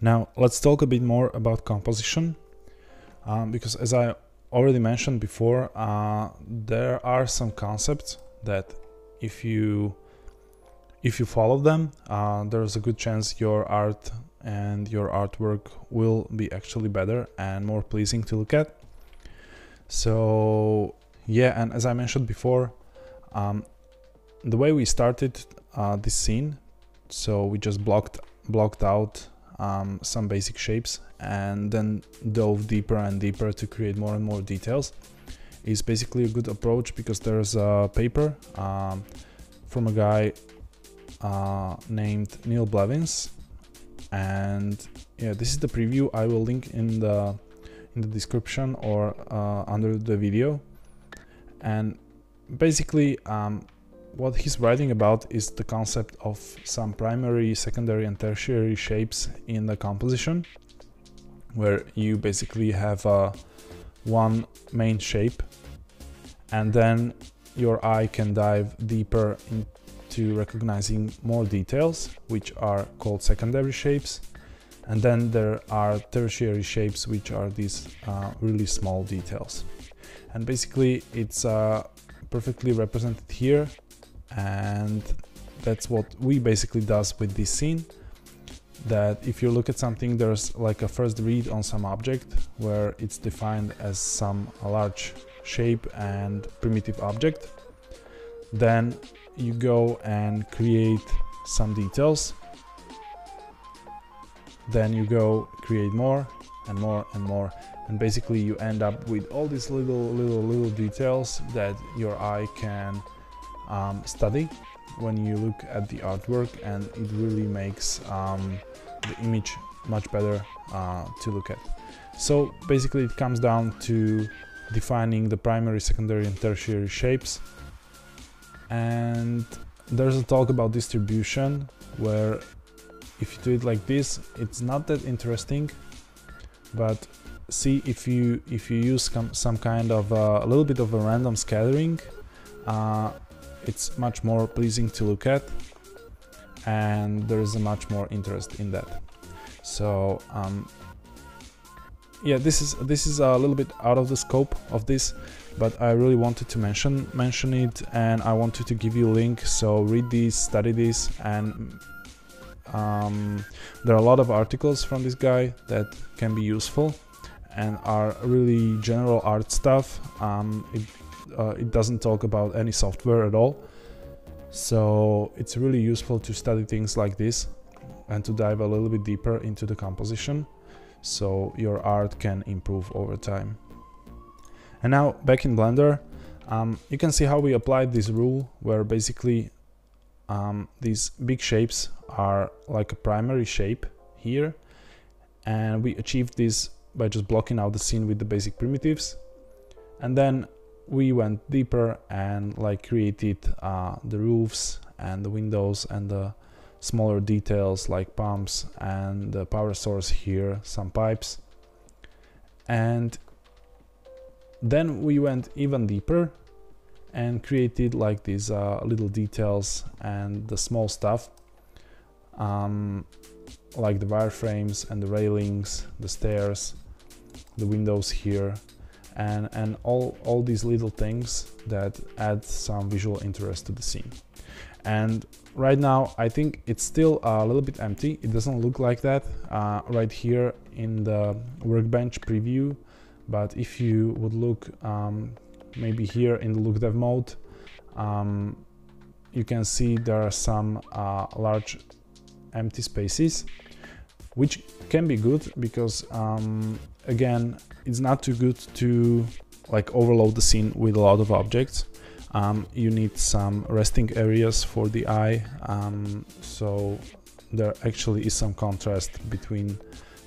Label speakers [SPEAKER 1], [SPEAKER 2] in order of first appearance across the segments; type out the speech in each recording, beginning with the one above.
[SPEAKER 1] Now let's talk a bit more about composition um, because as I already mentioned before uh, there are some concepts that if you if you follow them uh, there's a good chance your art and your artwork will be actually better and more pleasing to look at. So yeah and as I mentioned before um, the way we started uh, this scene so we just blocked blocked out um, some basic shapes and then dove deeper and deeper to create more and more details. Is basically a good approach because there's a paper um, from a guy uh, named Neil Blevins. And yeah this is the preview. I will link in the in the description or uh, under the video. And basically um, what he's writing about is the concept of some primary, secondary and tertiary shapes in the composition where you basically have uh, one main shape and then your eye can dive deeper into recognizing more details which are called secondary shapes and then there are tertiary shapes which are these uh, really small details. And basically it's uh, perfectly represented here and that's what we basically does with this scene that if you look at something there's like a first read on some object where it's defined as some large shape and primitive object. Then you go and create some details. Then you go create more and more and more. And basically you end up with all these little little little details that your eye can um, study when you look at the artwork and it really makes um, the image much better uh, to look at. So basically it comes down to defining the primary, secondary and tertiary shapes and there's a talk about distribution where if you do it like this it's not that interesting but see if you if you use some kind of uh, a little bit of a random scattering uh, it's much more pleasing to look at and there is a much more interest in that. So um, yeah this is this is a little bit out of the scope of this but I really wanted to mention mention it and I wanted to give you a link. So read this study this and um, there are a lot of articles from this guy that can be useful and are really general art stuff. Um, it uh, it doesn't talk about any software at all. So it's really useful to study things like this and to dive a little bit deeper into the composition so your art can improve over time. And now back in Blender, um, you can see how we applied this rule where basically um, these big shapes are like a primary shape here and we achieved this by just blocking out the scene with the basic primitives and then we went deeper and like created uh, the roofs and the windows and the smaller details like pumps and the power source here, some pipes. And then we went even deeper and created like these uh, little details and the small stuff um, like the wireframes and the railings, the stairs, the windows here and, and all, all these little things that add some visual interest to the scene. And right now, I think it's still a little bit empty. It doesn't look like that uh, right here in the workbench preview. But if you would look um, maybe here in the look dev mode, um, you can see there are some uh, large empty spaces, which can be good because um, again, it's not too good to like overload the scene with a lot of objects. Um, you need some resting areas for the eye, um, so there actually is some contrast between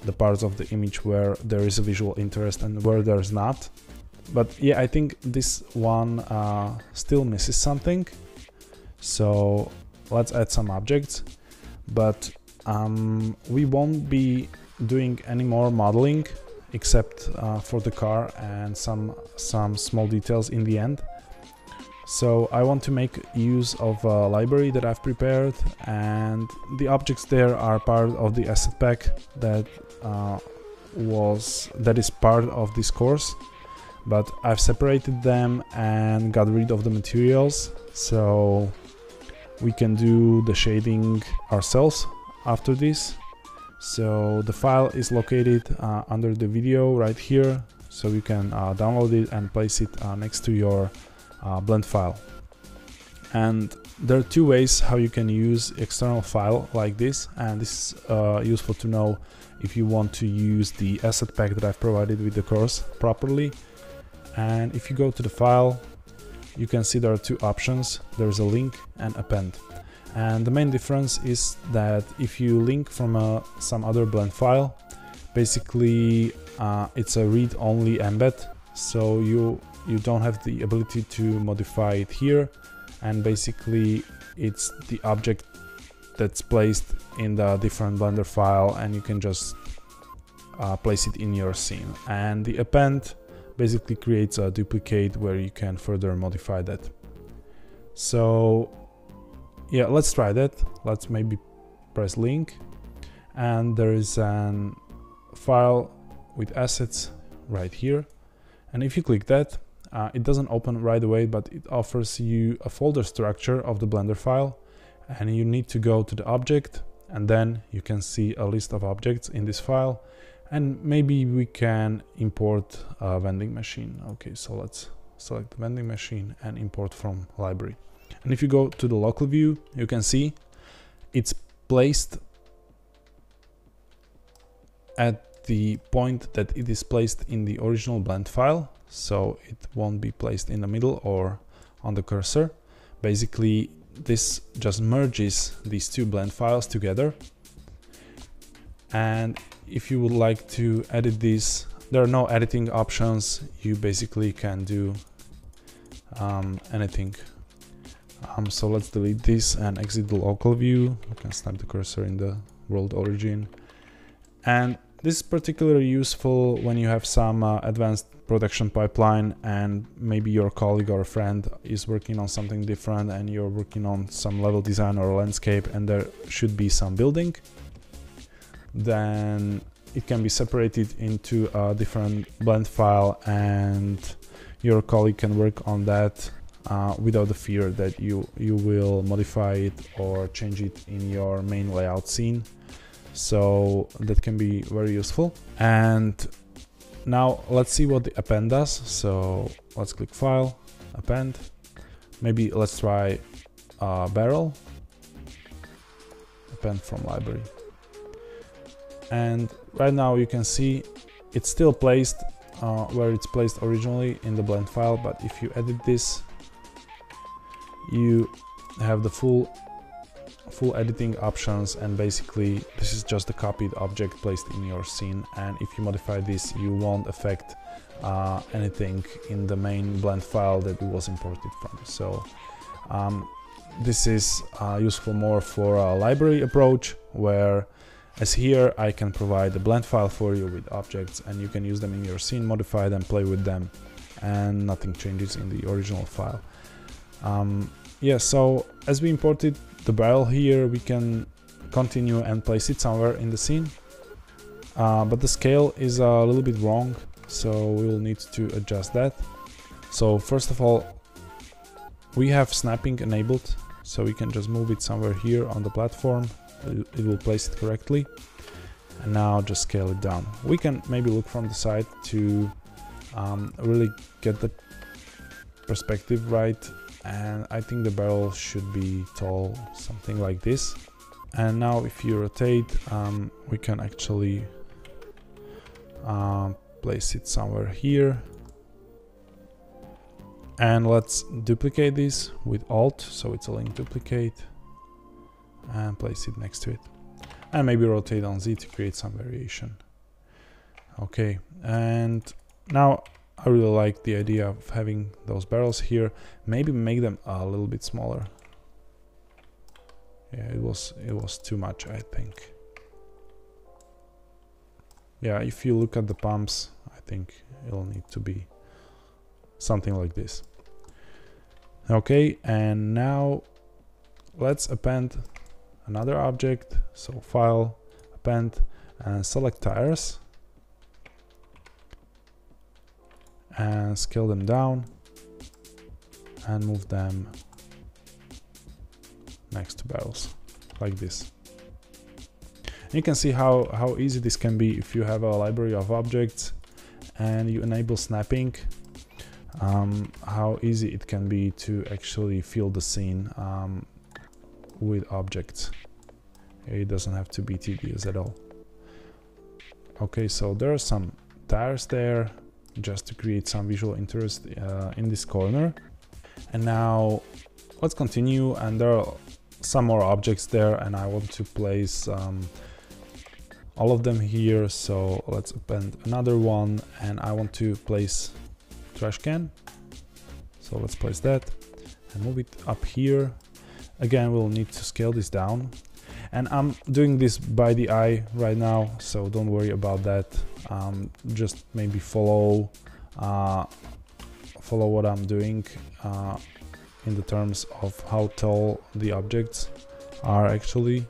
[SPEAKER 1] the parts of the image where there is a visual interest and where there's not. But yeah, I think this one uh, still misses something. So let's add some objects, but um, we won't be doing any more modeling except uh, for the car and some some small details in the end. So I want to make use of a library that I've prepared and the objects there are part of the asset pack that uh, was that is part of this course but I've separated them and got rid of the materials. So we can do the shading ourselves after this. So the file is located uh, under the video right here so you can uh, download it and place it uh, next to your uh, blend file. And there are two ways how you can use external file like this and this is uh, useful to know if you want to use the asset pack that I've provided with the course properly. And if you go to the file you can see there are two options. There's a link and append and the main difference is that if you link from a, uh, some other blend file basically uh, it's a read-only embed. So you you don't have the ability to modify it here. And basically it's the object that's placed in the different blender file and you can just uh, place it in your scene. And the append basically creates a duplicate where you can further modify that. So yeah let's try that. Let's maybe press link. And there is an file with assets right here. And if you click that uh, it doesn't open right away but it offers you a folder structure of the blender file. And you need to go to the object and then you can see a list of objects in this file. And maybe we can import a vending machine. Okay so let's select the vending machine and import from library and if you go to the local view you can see it's placed at the point that it is placed in the original blend file. So it won't be placed in the middle or on the cursor. Basically this just merges these two blend files together. And if you would like to edit this there are no editing options. You basically can do um, anything um, so let's delete this and exit the local view. You can snap the cursor in the world origin. And this is particularly useful when you have some uh, advanced production pipeline and maybe your colleague or friend is working on something different and you're working on some level design or landscape and there should be some building then it can be separated into a different blend file and your colleague can work on that uh, without the fear that you you will modify it or change it in your main layout scene. So that can be very useful. And now let's see what the append does. So let's click file append. Maybe let's try a barrel. Append from library. And right now you can see it's still placed uh, where it's placed originally in the blend file but if you edit this you have the full full editing options and basically this is just a copied object placed in your scene and if you modify this you won't affect uh, anything in the main blend file that it was imported from so um, this is uh, useful more for a library approach where as here I can provide a blend file for you with objects and you can use them in your scene, modify them, play with them and nothing changes in the original file. Um, yeah, so as we imported the barrel here, we can continue and place it somewhere in the scene. Uh, but the scale is a little bit wrong, so we'll need to adjust that. So first of all, we have snapping enabled, so we can just move it somewhere here on the platform it will place it correctly and now just scale it down we can maybe look from the side to um, really get the perspective right and I think the barrel should be tall something like this. And now if you rotate um, we can actually uh, place it somewhere here. And let's duplicate this with alt so it's a link duplicate and place it next to it. And maybe rotate on Z to create some variation. Okay and now I really like the idea of having those barrels here. Maybe make them a little bit smaller. Yeah it was it was too much I think. Yeah if you look at the pumps I think it'll need to be something like this. Okay and now let's append another object. So file append and select tires and scale them down and move them next to barrels like this. You can see how how easy this can be if you have a library of objects and you enable snapping um, how easy it can be to actually fill the scene um, with objects. It doesn't have to be tedious at all. Okay so there are some tires there just to create some visual interest uh, in this corner. And now let's continue and there are some more objects there and I want to place um, all of them here. So let's append another one and I want to place trash can. So let's place that and move it up here. Again we'll need to scale this down and I'm doing this by the eye right now so don't worry about that. Um, just maybe follow uh, follow what I'm doing uh, in the terms of how tall the objects are actually.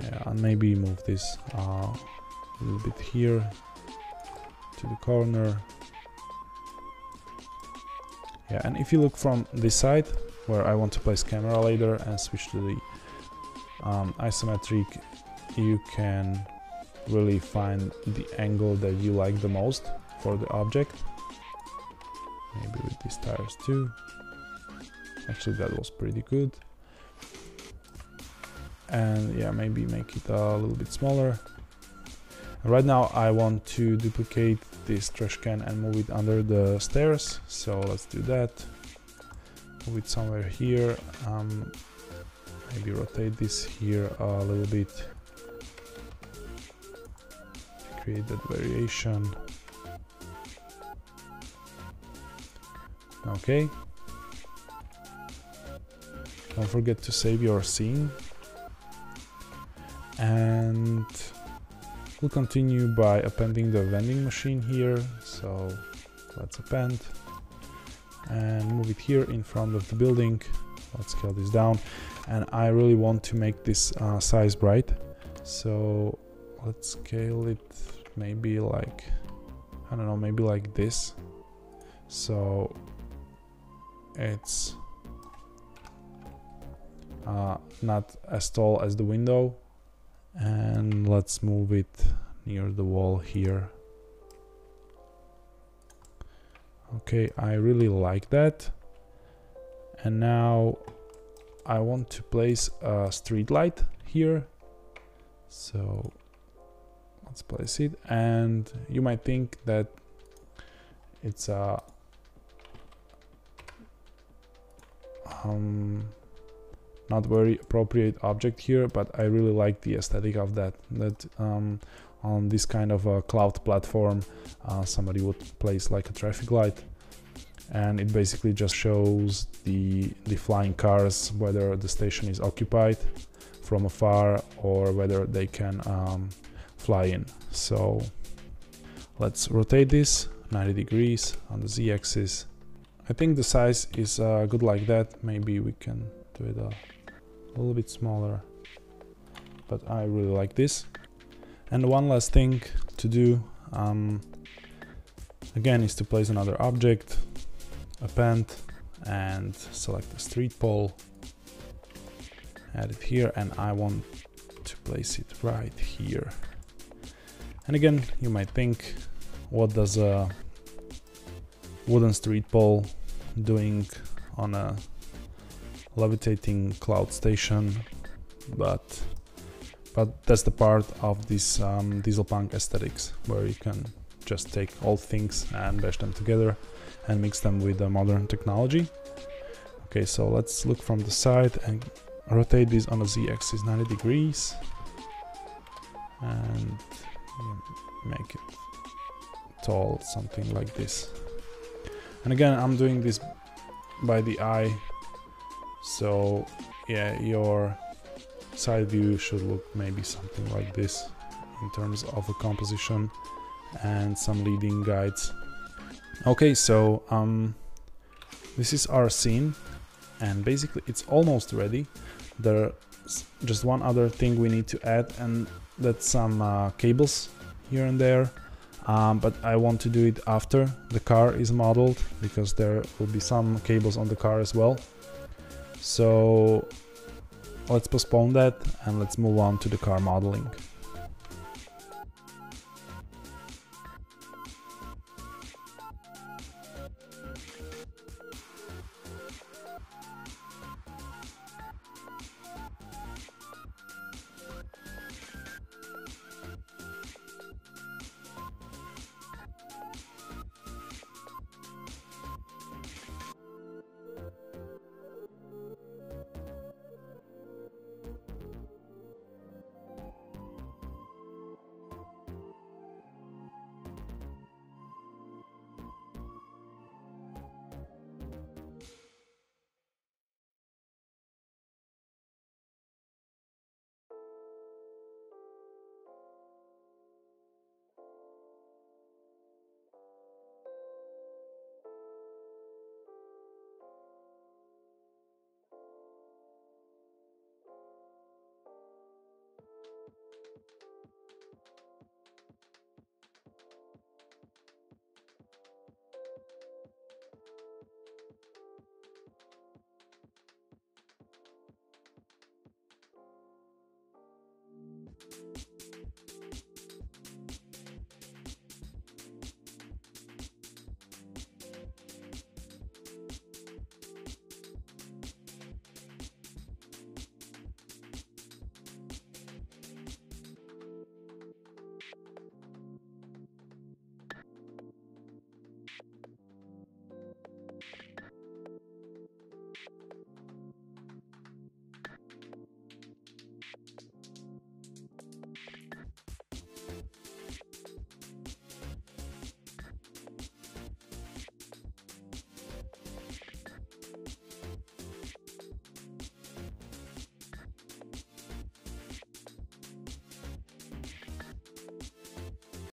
[SPEAKER 1] Yeah, and maybe move this uh, a little bit here to the corner. Yeah and if you look from this side where I want to place camera later and switch to the um, isometric you can really find the angle that you like the most for the object. Maybe with these tires too. Actually that was pretty good. And yeah maybe make it a little bit smaller. Right now I want to duplicate this trash can and move it under the stairs. So let's do that. Move it somewhere here. Um, maybe rotate this here a little bit. Create that variation. Okay. Don't forget to save your scene. And we'll continue by appending the vending machine here. So let's append and move it here in front of the building let's scale this down. And I really want to make this uh, size bright. So let's scale it maybe like I don't know maybe like this. So it's uh, not as tall as the window. And let's move it near the wall here. Okay I really like that and now I want to place a street light here. So let's place it. And you might think that it's a um, not very appropriate object here but I really like the aesthetic of that that um, on this kind of a cloud platform uh, somebody would place like a traffic light and it basically just shows the the flying cars whether the station is occupied from afar or whether they can um, fly in. So let's rotate this 90 degrees on the z-axis. I think the size is uh, good like that. Maybe we can do it a little bit smaller. But I really like this. And one last thing to do um, again is to place another object append and select the street pole add it here and I want to place it right here. And again you might think what does a wooden street pole doing on a levitating cloud station? But but that's the part of this um, dieselpunk aesthetics where you can just take all things and bash them together and mix them with the modern technology. Okay so let's look from the side and rotate this on the z-axis 90 degrees. And make it tall something like this. And again I'm doing this by the eye. So yeah your side view should look maybe something like this in terms of a composition and some leading guides okay so um this is our scene and basically it's almost ready. There's just one other thing we need to add and that's some uh, cables here and there. Um, but I want to do it after the car is modeled because there will be some cables on the car as well. So let's postpone that and let's move on to the car modeling